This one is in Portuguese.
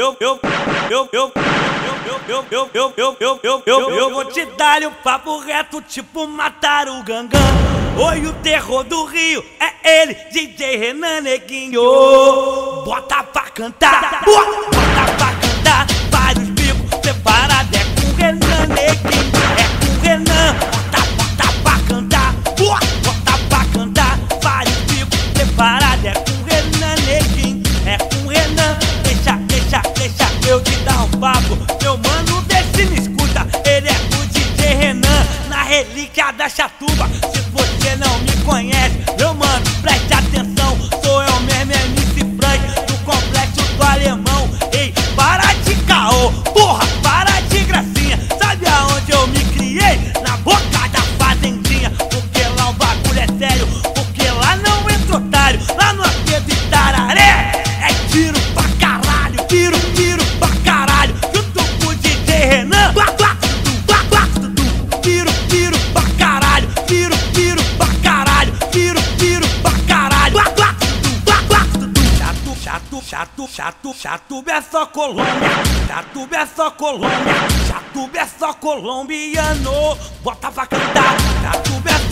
eu, eu, eu, eu, eu, eu, eu, eu, eu, eu, eu, eu vou te dar o papo reto, tipo matar o gangão. Oi, o terror do Rio é ele, DJ Renan Neguinho. Bota pra cantar, bota pra cantar, vários bicos separados. É com Renan Neguinho, é com Renan. Bota, bota pra cantar, bota pra cantar, vários bicos separados. É com Renan Neguinho, papo. Meu mano, vê se me escuta. Ele é o DJ Renan, na relíquia da chatuba. Se você não me conhece, meu mano, preste atenção. Chato, chato, chato, é só Colômbia. Chatuba é só Colômbia. Chatuba é só colombiano. Bota pra cantar. Chatuba é.